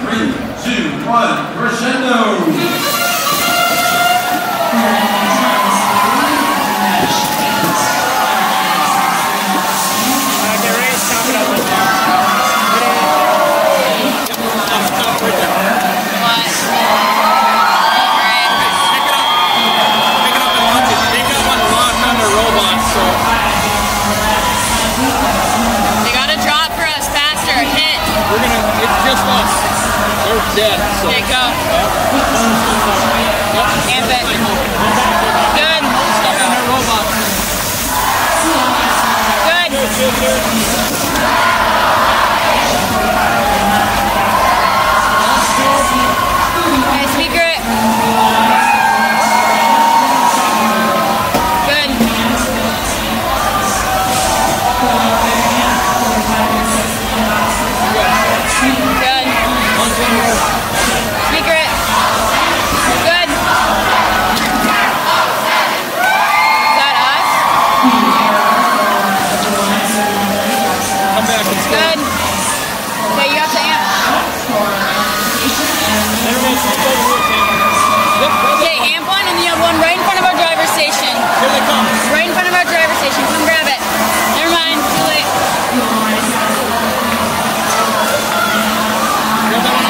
Three, two, one, crescendo. Dead. So. Okay, go. Amp Good. Okay, you got the amp. Everybody, let's go to the Yep. go, go. Okay, amp one, and you have one right in front of our driver's station. Here they come. Right in front of our driver's station. Come grab it. Never mind. Too late. Grab that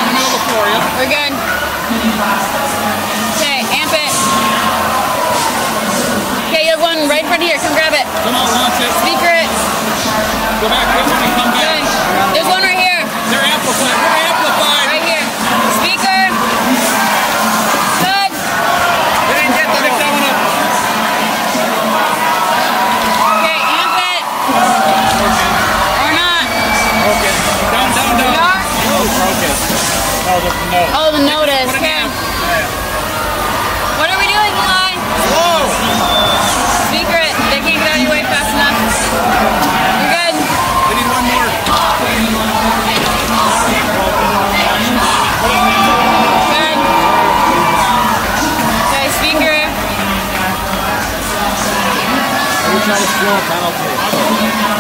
No, the, no. Oh, the notice. Put Okay. What are we doing, Eli? Whoa. Speaker it. They can't get out of your way fast enough. You're good. We need one more. Good. Okay, speaker. We try to steal a penalty.